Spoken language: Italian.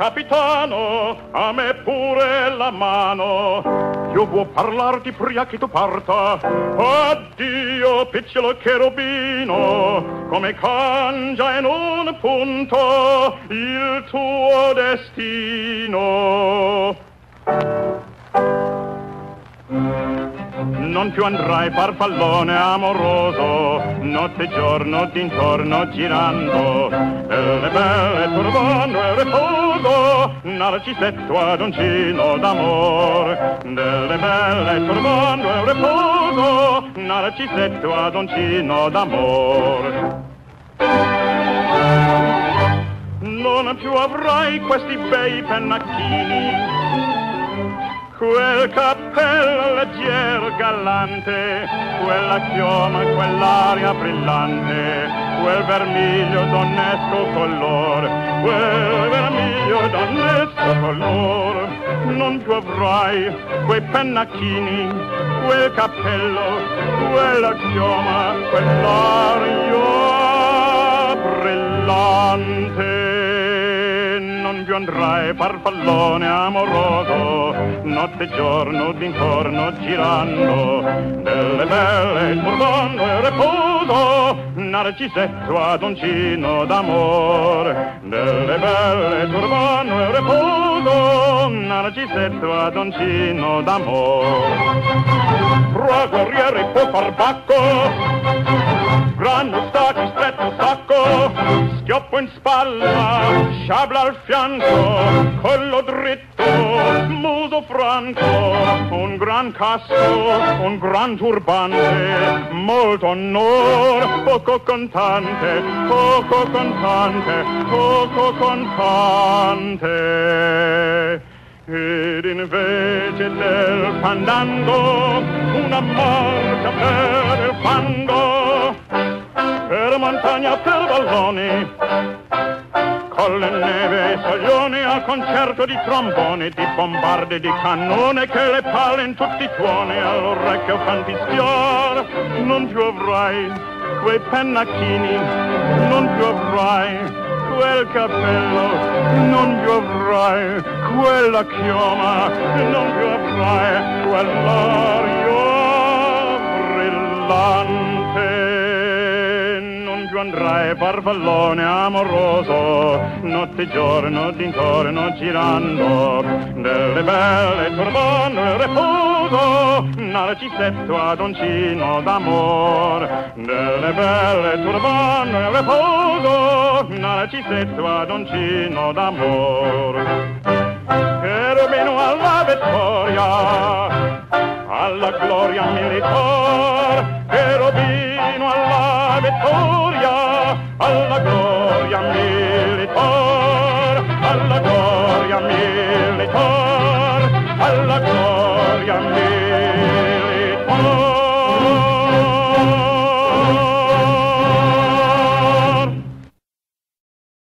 capitano, a me pure la mano. Io vuoi parlarti prima che tu parta. Addio, piccolo cherubino, come cangia in un punto il tuo destino. Non più andrai farfallone amoroso, notte e giorno d'intorno girando, e le belle turbando e riposo, narcisetto ad uncino d'amor. Delle belle turbando e riposo, narcisetto ad uncino d'amor. Non più avrai questi bei pennacchini, Quel cappello leggero gallante, quella chioma, quell'aria brillante, quel vermiglio d'onesto color, quel vermiglio d'onesto color. Non più avrai quei pennacchini, quel cappello, quella chioma, quell'aria brillante non più andrai farfallone amoroso, notte e giorno d'intorno girando, delle belle turbando e reposo, narcisetto adoncino d'amore, delle belle turbando e reposo, narcisetto adoncino d'amore. Fra guerrieri può far bacco, in spalla, sciabla al fianco, collo dritto, muso franco, un gran casco, un gran turbante, molto onor, poco contante, poco contante, poco contante. Ed invece del fandango, una marcia per il fango, per montagna, per con le neve e soglioni al concerto di tromboni, di bombarde, di cannone che le palle in tutti i tuoni all'orecchio fan fischiar. Non più avrai quei pennacchini, non più avrai quel cappello, non più avrai quella chioma, non più avrai quell'aria brillante andrai farfallone amoroso, notte e giorno d'intorno girando, delle belle turbando il reposo, narcisetto adoncino d'amor, delle belle turbando il reposo, narcisetto adoncino d'amor. Cherubino alla vittoria, alla gloria militar, cherubino alla vittoria, alla gloria mia.